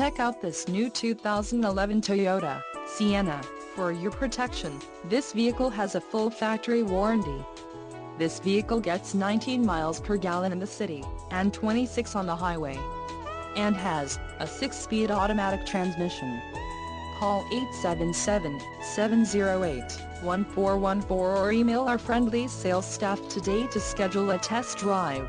Check out this new 2011 Toyota Sienna. For your protection, this vehicle has a full factory warranty. This vehicle gets 19 miles per gallon in the city, and 26 on the highway. And has a 6-speed automatic transmission. Call 877-708-1414 or email our friendly sales staff today to schedule a test drive.